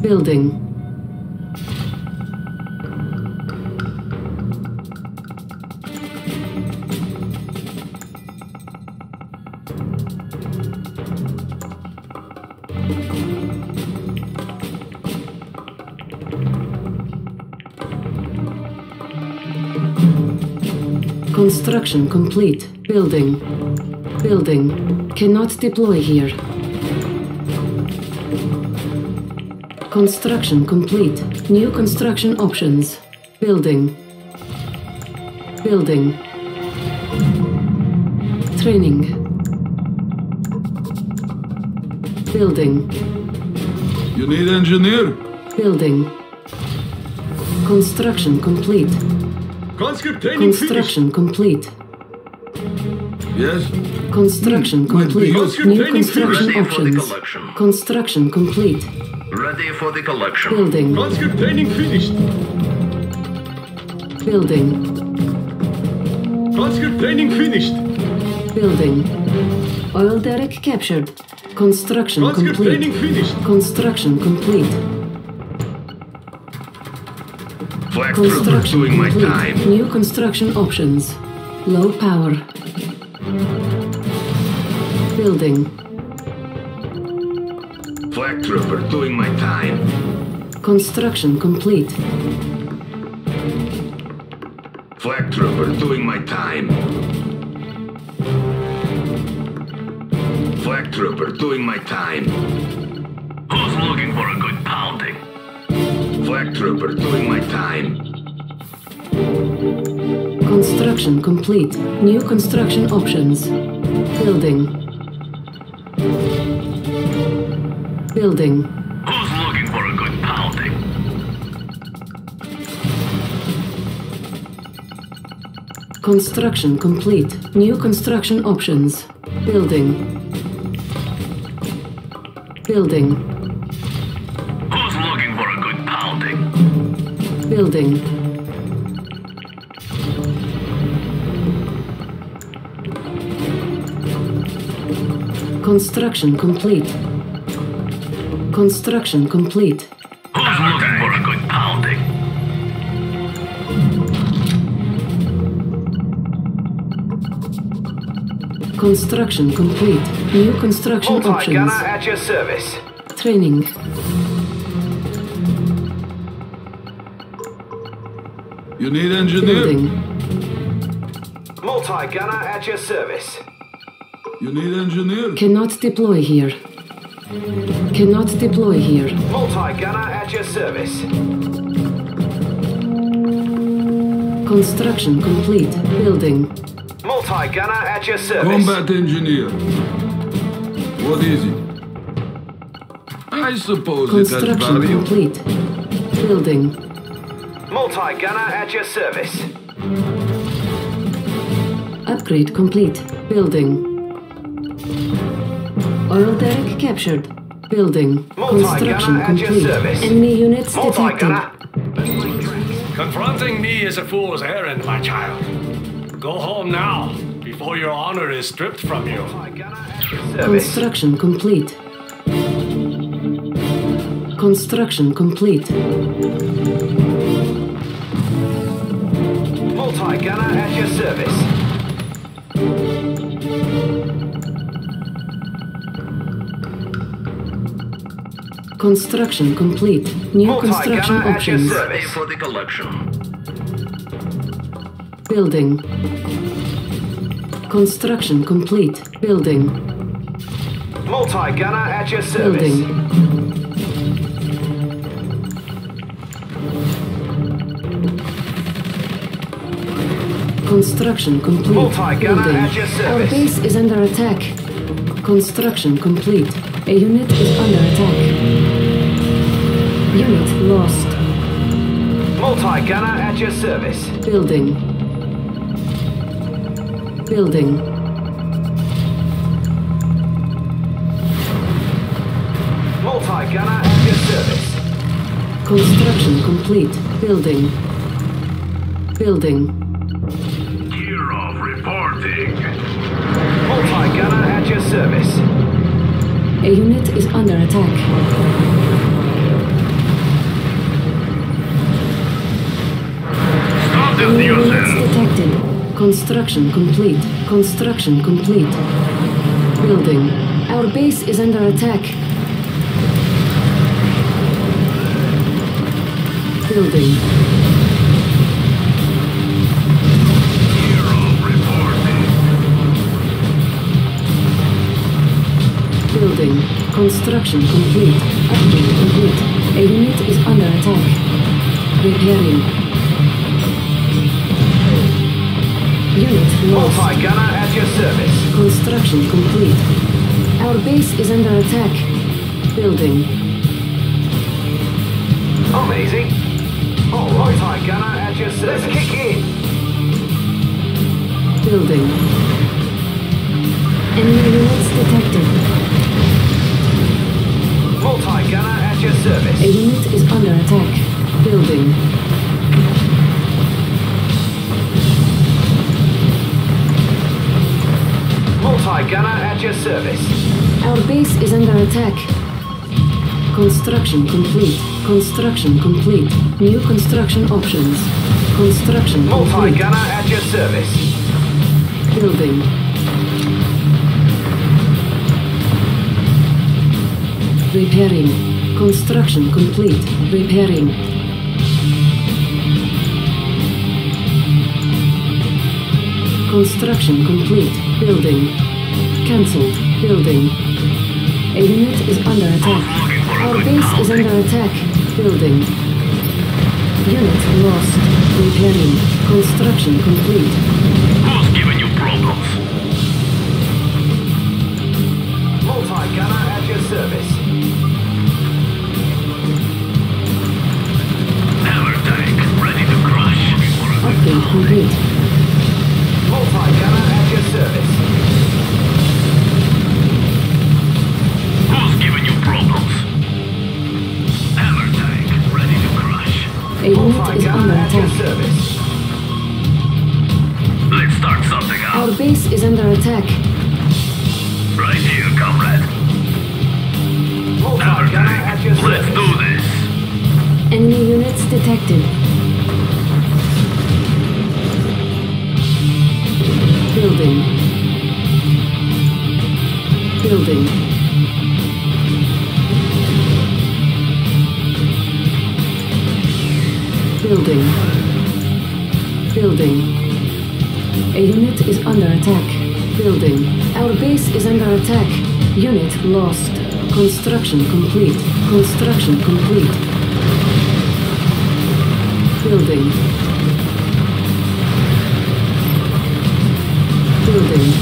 Building. Construction complete. Building. Building. Cannot deploy here. Construction complete. New construction options. Building. Building. Training. Building. You need engineer? Building. Construction complete. Conscript training Construction complete. Yes? Construction Hmm, complete. New construction Ready for the options. collection. Construction complete. Ready for the collection. Building. Conscript training finished. Building. Conscript training finished. Building. Oil derrick captured. Construction Conscript complete. training finished. Construction complete. Flag Construction doing my complete. time. New construction options. Low power. Building. Flag trooper doing my time. Construction complete. Flag trooper doing my time. Flag trooper doing my time. Who's looking for a good pounding? Flag trooper doing my time. Construction complete. New construction options. Building. Building. Who's looking for a good pounding? Construction complete. New construction options. Building. Building. Who's looking for a good pounding? Building. Construction complete. Construction complete. Who's looking for a good pounding? Construction complete. New construction options. Multi-gunner at your service. Training. You need engineer? Building. Multi-gunner at your service. You need engineer? Cannot deploy here. Cannot deploy here. Multi-gunner at your service. Construction complete. Building. Multi-gunner at your service. Combat engineer. What is it? I suppose it has Construction value. complete. Building. Multi-gunner at your service. Upgrade complete. Building. Oil derrick captured. Building. Construction Multi-gunner at your complete. Enemy units detected. Confronting me is a fool's errand, my child. Go home now, before your honor is stripped from you. Multi-gunner at your service. Construction complete. Construction complete. Multi-gunner at your service. Construction complete. New construction at your options. For the collection. Building. Construction complete. Building. Multi-gunner at your service. Building. Construction complete. Building. Our base is under attack. Construction complete. A unit is under attack. Unit lost. Multi-gunner at your service. Building. Building. Multi-gunner at your service. Construction complete. Building. Building. Gear off reporting. Multi-gunner at your service. A unit is under attack. Yourself. detected. Construction complete. Construction complete. Building. Our base is under attack. Building. Building. Construction complete. Upgrade complete. A unit is under attack. Repairing. Unit lost. Multi-gunner at your service. Construction complete. Our base is under attack. Building. Amazing. All right, multi-gunner at your service. Let's kick in. Building. Enemy units detected. Multi-gunner at your service. A unit is under attack. Building. Multi-gunner at your service. Our base is under attack. Construction complete. Construction complete. New construction options. Construction complete. Multi-gunner at your service. Building. Repairing. Construction complete. Repairing. Construction complete. Building. Cancelled. Building. A unit is under attack. Our base is under attack. Building. Unit lost. Repairing. Construction complete. Your service. Let's start something Our base is under attack. Right here, comrade. Hammer Multi-gunner at your let's service. do this. Enemy units detected. Building. Building. Building. Building. A unit is under attack. Building. Our base is under attack. Unit lost. Construction complete. Construction complete. Building. Building.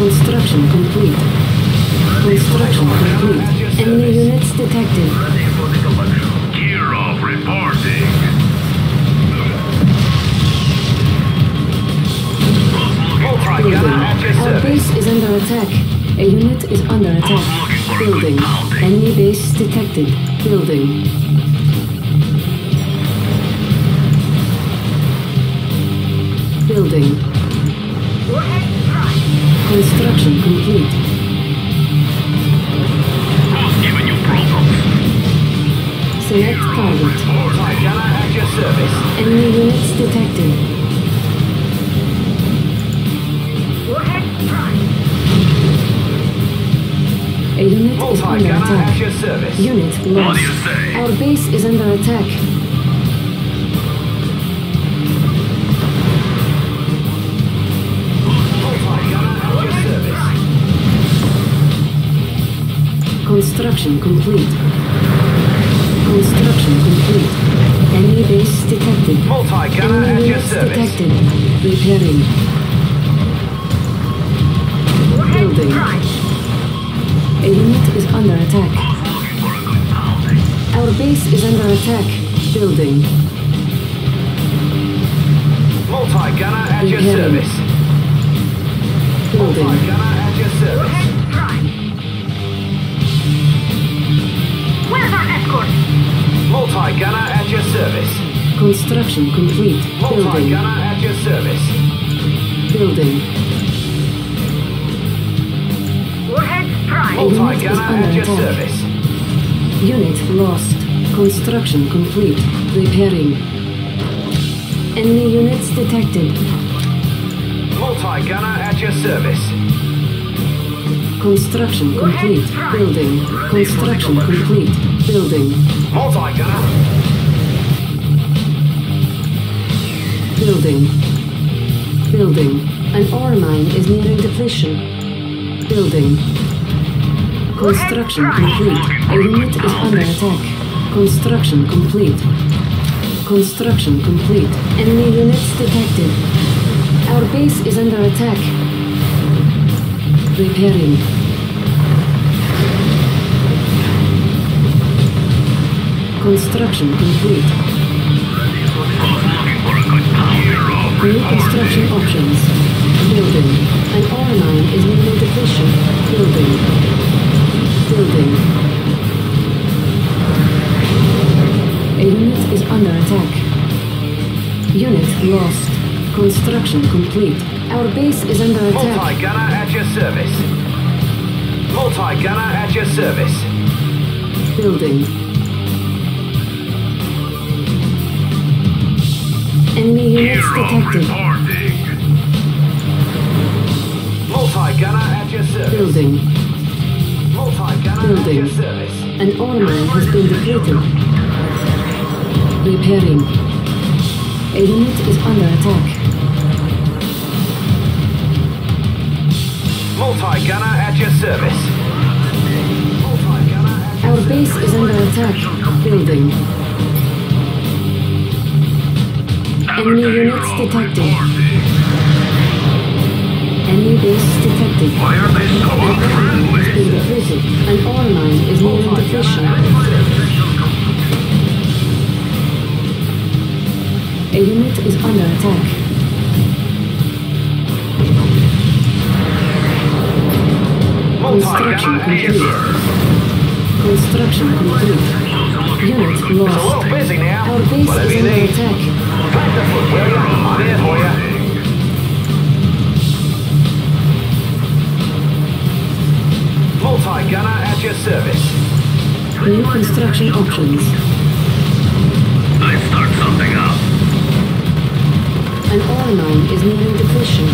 Construction complete. Construction complete. Enemy units detected. Our base is under attack. A unit is under attack. Building. Enemy base detected. Building. Building. Construction complete. Select target. Multi-gunner at your service. Enemy units detected. A unit is under Multi-gunner at attack. your service. Unit What do lost. you say? Our base is under attack. Your service. Construction complete. Construction complete. Enemy base detected. Multi-gunner Enemy at your service. detected. Repairing. Building. A unit is under attack. Looking for a good pounding. Our base is under attack. Building. Multi-gunner at your service. Building. Multi-gunner at your service. Multi-gunner at your service. Construction complete. Building. Multi-gunner at your service. Building. Warhead prime. Unit is Multi-gunner at your attack. service. Unit lost. Construction complete. Repairing. Enemy units detected. Multi-gunner at your service. Construction complete. Building. Construction complete. Building. Multi-gunner. Building. Building. An ore mine is nearing depletion. Building. Construction complete. A unit is under attack. Construction complete. Construction complete. Enemy units detected. Our base is under attack. Repairing. Construction complete. New construction options. Building. An ore mine is nearing depletion. Building. Building. A unit is under attack. Unit lost. Construction complete. Our base is under attack. Multi-gunner at your service. Multi-gunner at your service. Building. Enemy units detected. Multi-gunner at your service. Building. Multi-gunner at Building. your service. An ore mine has been depleted. Repairing. A unit is under attack. Multi-gunner at your service. Multi-gunner at your Our base is under attack. Building. Enemy units detected. Enemy base detected. Why are they so unfriendly? depleted. An ore mine is nearing depletion. A unit is under attack. Construction complete. Construction complete. Unit It's a little lost. busy now. Our base is under attack. Plant the foot, will ya? I'm here for ya. Multi-gunner at your service. New construction options. Let's start something up. An ore mine is nearing depletion.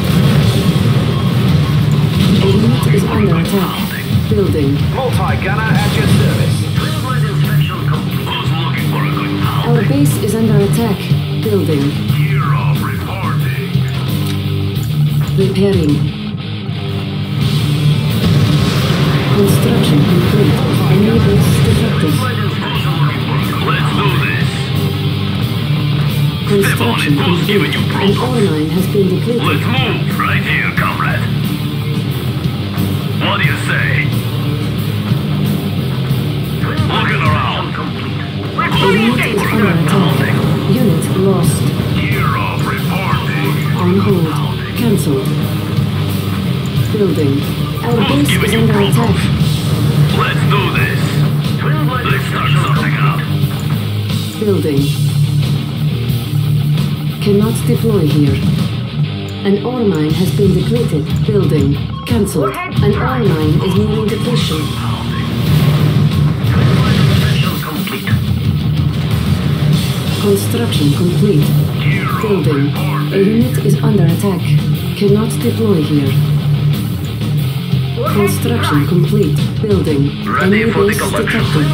A unit is under attack. Building. Multi-gunner at your service. Who's looking for a good pound? Our base is under attack. Building. Hero reporting. Repairing. Construction complete. Enemy base. Let's do this. Construction Who's complete. giving you An problems? ore mine has been depleted. Let's move right here, comrade. What do you say? Looking around. Unit is under attack. Unit lost. Hero reporting. On hold. Cancelled. Building. Our Who's base is under problems? attack. Let's do this. Let's start something up. Building. Cannot deploy here. An ore mine has been depleted. Building. Cancelled. An ore mine is nearing depletion. Construction complete. Building. A unit is under attack. Cannot deploy here. Construction complete. Building. Ready Enemy for the base collection. detected.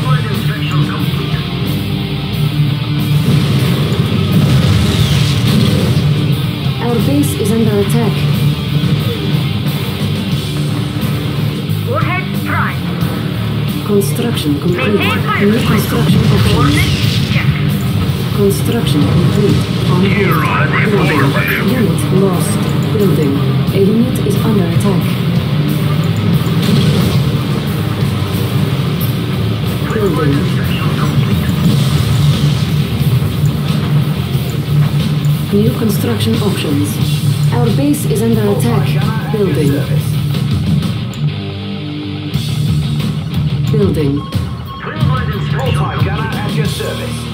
Our base is under attack. Warhead prime. Construction complete. Maintain New construction options. Coordinates check. Construction complete. On Hero hold. Building. Unit lost. Building. A unit is under attack. Building. New construction options. Our base is under attack. Multi-gunner at your Building. service. Building. Multi-gunner at your service.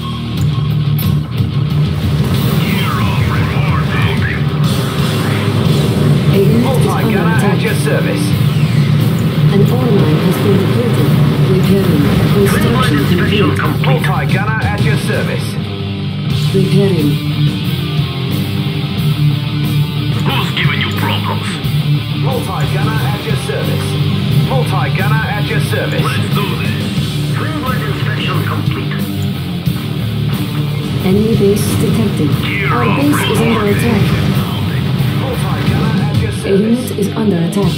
At your service. An has been complete. Multi-gunner at your service. Who's giving you problems? Multi-gunner at your service. Multi-gunner at your service. Let's do this. Inspection complete. Enemy base detected. Our base is under attack. Your A unit is under attack.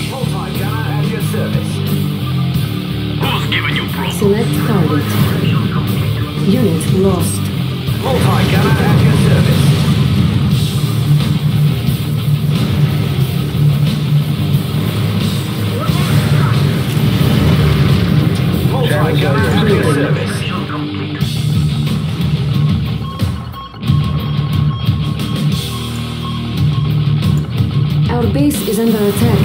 Select target. Unit lost. Multi-gunner at your service. Multi-gunner at your service. Base is under attack.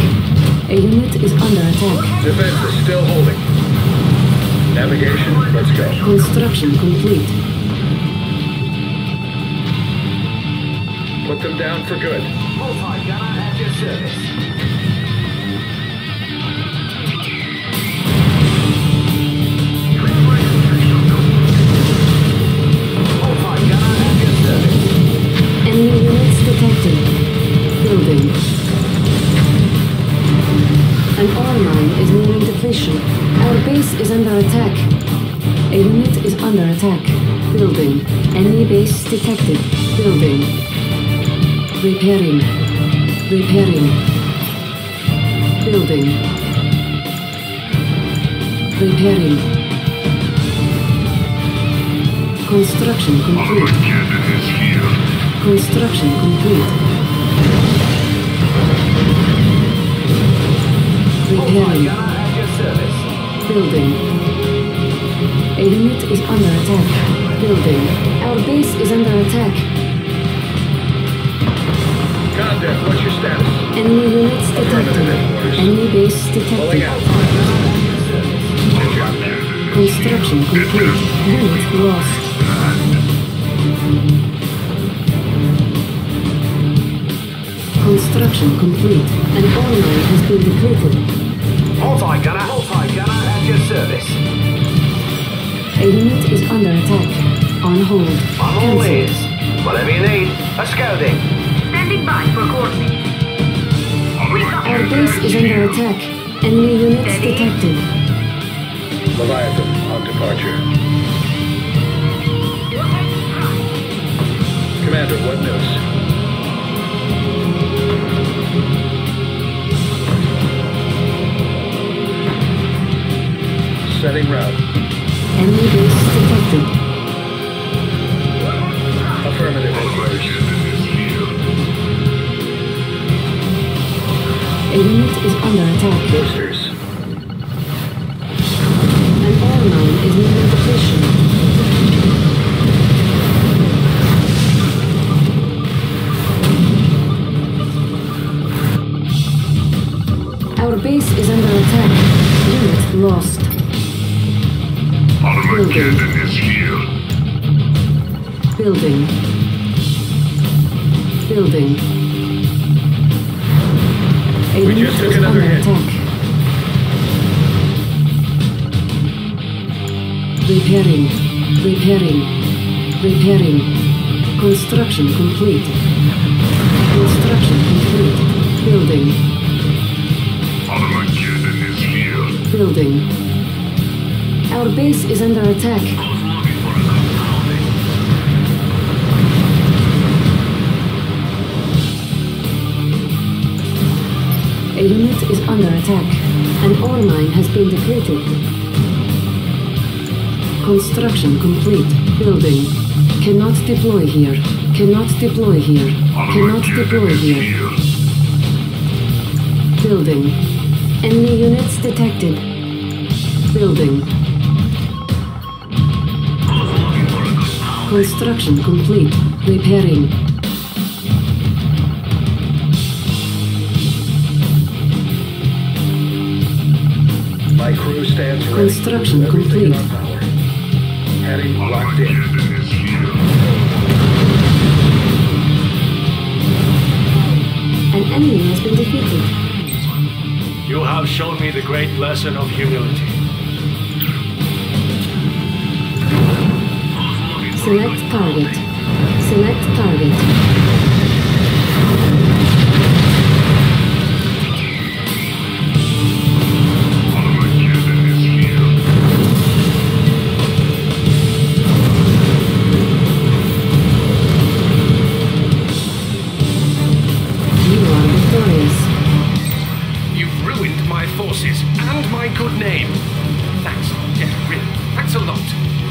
A unit is under attack. Defense is still holding. Navigation, let's go. Construction complete. Put them down for good. Multi-gunner at your service. Multi-gunner at your service. Enemy units detected. Building. An ore mine is nearing depletion. Our base is under attack. A unit is under attack. Building. Enemy base detected. Building. Repairing. Repairing. Building. Repairing. Construction complete. Construction complete. Repairing. Multi-gunner at your service. Building. A unit is under attack. Building. Our base is under attack. Contact, what's your status? Enemy units detected. Enemy base detected. Construction complete. Unit lost. Construction complete. An ore mine has been depleted. Multi-gunner. Multi-gunner at your service. A unit is under attack. On hold. I'm all ears. Whatever you need. A scouting. Standing by for coordinates. Our base is under attack. Enemy units Steady. detected. Leviathan, on departure. Setting route. Enemy base detected. Affirmative. A unit is under attack. Boosters. An ore mine is near depletion. Our base is under attack. Unit lost. Armageddon is here. Building. Building. A We unit just took another hit. attack. Repairing. Repairing. Repairing. Construction complete. Construction complete. Building. Armageddon is here. Building. Our base is under attack. A unit is under attack. An ore mine has been depleted. Construction complete. Building. Cannot deploy here. Cannot deploy here. Cannot deploy here. Building. Enemy units detected. Building. Construction complete. Repairing. My crew stands ready. Construction complete. power. Heading locked in. Armageddon is here. An enemy has been defeated. You have shown me the great lesson of humility. Select target. Select target. You are the victorious. You've ruined my forces and my good name. Thanks, Death That's a lot.